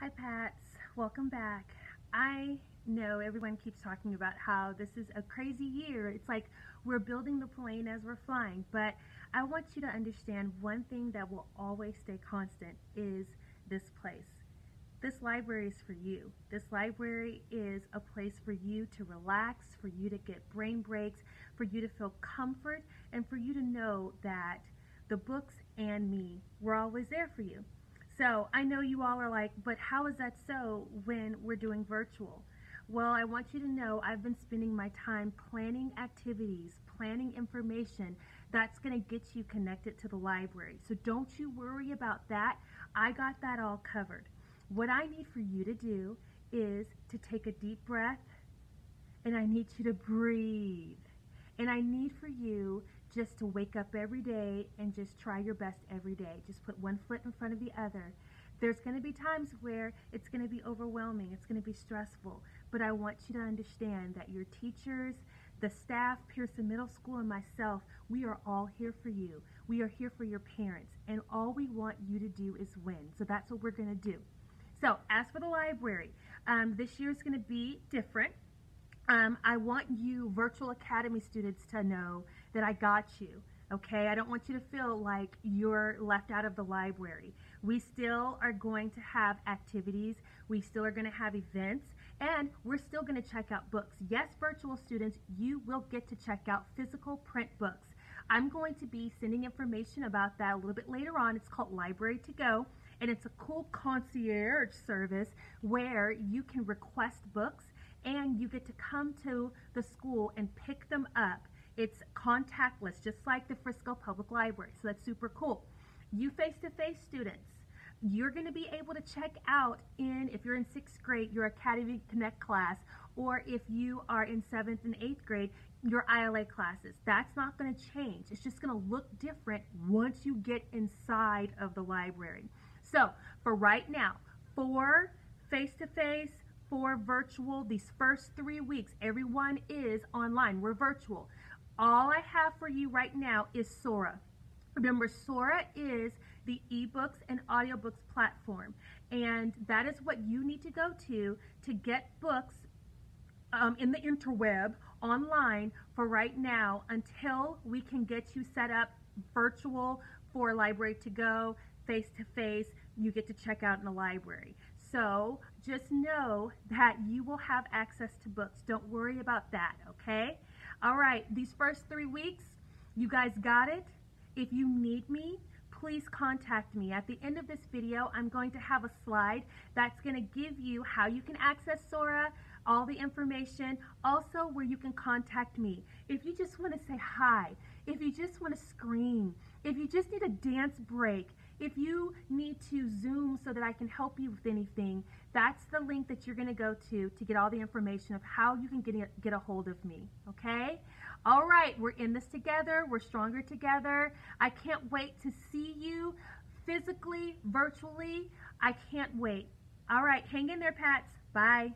Hi Pats, welcome back. I know everyone keeps talking about how this is a crazy year. It's like we're building the plane as we're flying, but I want you to understand one thing that will always stay constant is this place. This library is for you. This library is a place for you to relax, for you to get brain breaks, for you to feel comfort, and for you to know that the books and me, we're always there for you. So I know you all are like, but how is that so when we're doing virtual? Well, I want you to know I've been spending my time planning activities, planning information that's going to get you connected to the library. So don't you worry about that. I got that all covered. What I need for you to do is to take a deep breath and I need you to breathe. And I need for you just to wake up every day and just try your best every day. Just put one foot in front of the other. There's going to be times where it's going to be overwhelming, it's going to be stressful, but I want you to understand that your teachers, the staff, Pearson Middle School, and myself, we are all here for you. We are here for your parents, and all we want you to do is win. So that's what we're going to do. So, as for the library, um, this year is going to be different. Um, I want you, Virtual Academy students, to know that I got you. Okay, I don't want you to feel like you're left out of the library. We still are going to have activities, we still are going to have events, and we're still going to check out books. Yes, virtual students, you will get to check out physical print books. I'm going to be sending information about that a little bit later on. It's called Library to Go, and it's a cool concierge service where you can request books and you get to come to the school and pick them up it's contactless, just like the Frisco Public Library. So that's super cool. You face-to-face -face students, you're going to be able to check out in, if you're in sixth grade, your Academy Connect class, or if you are in seventh and eighth grade, your ILA classes. That's not going to change. It's just going to look different once you get inside of the library. So for right now, for face-to-face, -face, for virtual, these first three weeks, everyone is online. We're virtual. All I have for you right now is Sora. Remember, Sora is the ebooks and audiobooks platform, and that is what you need to go to to get books um, in the interweb online for right now until we can get you set up virtual for library to go, face to face, you get to check out in the library. So just know that you will have access to books. Don't worry about that, okay? All right, these first three weeks, you guys got it. If you need me, please contact me. At the end of this video, I'm going to have a slide that's going to give you how you can access Sora, all the information, also where you can contact me. If you just want to say hi, if you just want to scream, if you just need a dance break, if you need to Zoom so that I can help you with anything, that's the link that you're going to go to to get all the information of how you can get, get a hold of me, okay? All right, we're in this together. We're stronger together. I can't wait to see you physically, virtually. I can't wait. All right, hang in there, Pats. Bye.